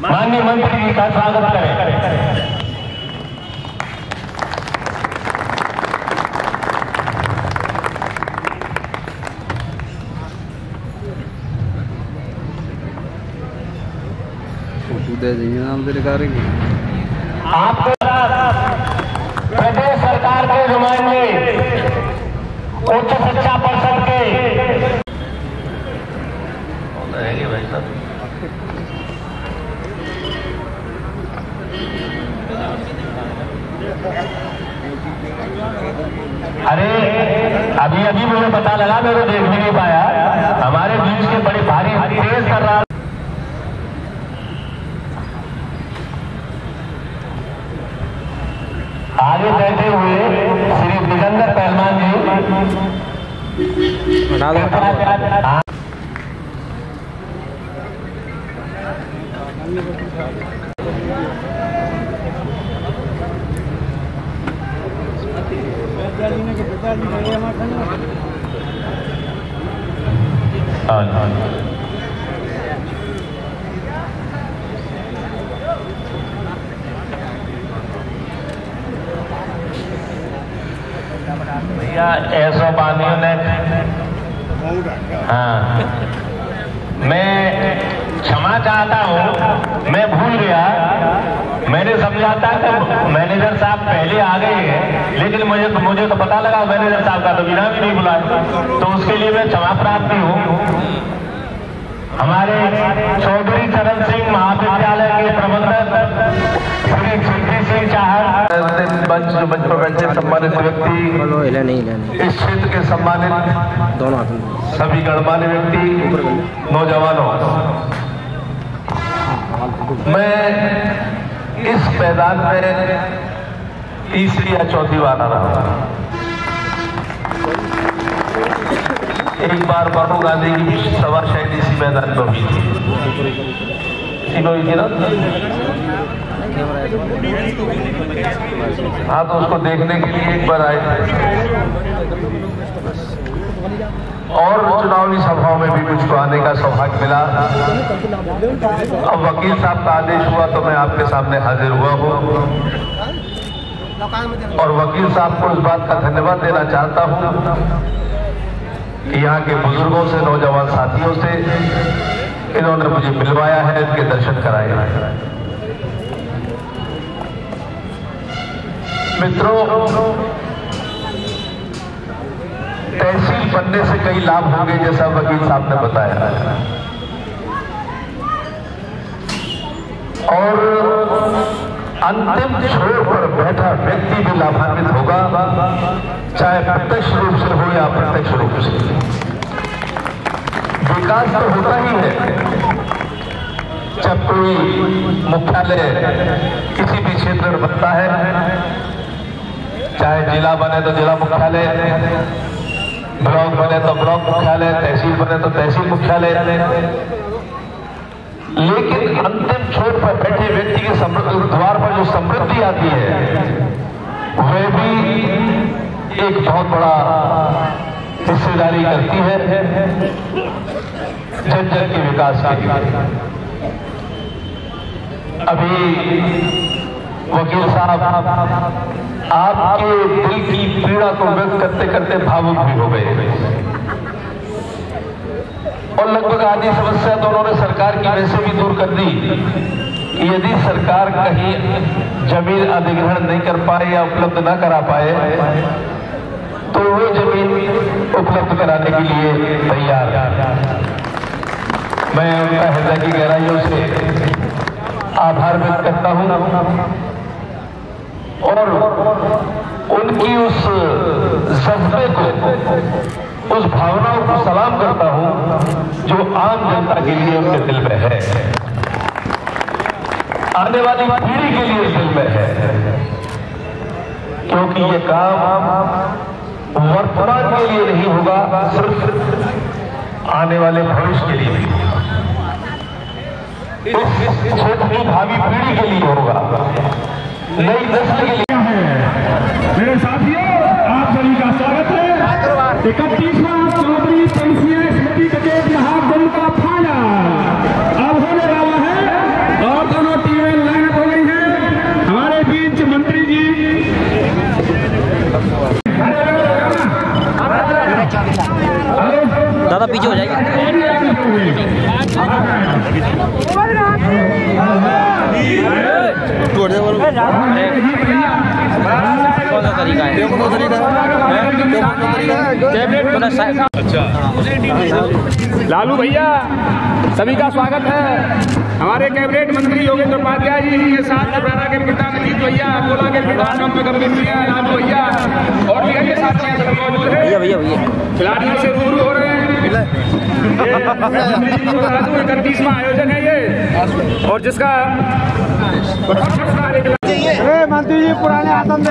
माननीय मंत्री जी का स्वागत करें। नाम आपको प्रदेश सरकार के नुमाइंदे उच्च शिक्षा परिषद के। अरे अभी अभी मुझे पता लगा मैं तो देख भी नहीं पाया। हमारे बीच के बड़े भारी तेज कर रहा आगे बैठे हुए श्री दिगंबर पहलवान जी हाँ। हाँ, हाँ। भैया ऐसो बानियों ने हाँ। मैं क्षमा चाहता हूँ। मैं मैंने था मैनेजर साहब पहले आ गए हैं, लेकिन मुझे तो मुझे तो पता लगा मैनेजर साहब का तो बिना भी नहीं बुलाया तो उसके लिए मैं क्षमा प्राप्ति हूँ। हमारे चौधरी चरण सिंह महाविद्यालय के प्रबंधक, श्री सिंह चाहर। सम्मानित व्यक्ति इस क्षेत्र के सम्मानित दोनों सभी गणमान्य व्यक्ति, नौजवानों, मैं इस मैदान में तीसरी या चौथी बार आ रहा एक बार बाबू गांधी की सभा शायद इसी मैदान में हुई थी। हाँ तो उसको देखने के लिए एक बार आए और चुनावी सभाओं में भी मुझको आने का सौभाग्य मिला। अब वकील साहब का आदेश हुआ तो मैं आपके सामने हाजिर हुआ हूँ। और वकील साहब को इस बात का धन्यवाद देना चाहता हूँ कि यहाँ के बुज़ुर्गों से, नौजवान साथियों से इन्होंने मुझे मिलवाया है, इनके दर्शन कराए हैं। मित्रों तहसील बनने से कई लाभ होंगे, जैसा वकील साहब ने बताया। और अंतिम छोर पर बैठा व्यक्ति भी लाभान्वित होगा, चाहे प्रत्यक्ष रूप से हो या अप्रत्यक्ष रूप से। विकास तो होता ही है। जब कोई मुख्यालय किसी भी क्षेत्र में बनता है, चाहे जिला बने तो जिला मुख्यालय ब्लॉक बने तो ब्लॉक मुख्यालय, तहसील बने तो तहसील मुख्यालय। लेकिन अंतिम छोर पर बैठे व्यक्ति के द्वार पर जो समृद्धि आती है, वह भी एक बहुत बड़ा हिस्सेदारी करती है जन जन के विकास के अभी वकील साहब, आपके दिल की पीड़ा को व्यक्त करते करते भावुक भी हो गए। और लगभग आधी समस्या तो उन्होंने सरकार की वैसे भी दूर कर दी यदि सरकार कहीं ज़मीन अधिग्रहण नहीं कर पाए या उपलब्ध न करा पाए तो वो ज़मीन उपलब्ध कराने के लिए तैयार मैं उनका हृदय की गहराइयों से आभार व्यक्त करता हूँ। और उनकी उस जज्बे को, उस भावनाओं को सलाम करता हूँ, जो आम जनता के लिए उनके दिल में है। आने वाली पीढ़ी के लिए दिल में है। क्योंकि ये काम वर्तमान के लिए नहीं होगा, सिर्फ़ आने वाले भविष्य के लिए भी। होगा इस क्षेत्र की भावी पीढ़ी के नई के लिए। मेरे साथियों आप सभी का स्वागत है। इकतीसवा चौधरी पेंसिया स्मृति क्रिकेट महाकुंभ का फाइनल अब होने वाला है और दोनों टीमें लाइन हो गई हैं। हमारे बीच मंत्री जी। दादा पीछे हो जाएगी। तरीका है। थोड़ा सा- लालू भैया सभी का स्वागत है। हमारे कैबिनेट मंत्री योगेंद्र उपाध्याय जी के साथ छपरा के प्रधान अजीत भैया अकोला के डॉक्टर गंभीर भैया लालू भैया और भी अन्य साथी हैं मौजूद हैं। भैया भैया भैया। खिलाड़ियों से रूबरू हो रहे हैं। इकतीसवा आयोजन है ये। और जिसका मंत्री जी पुराने आतंक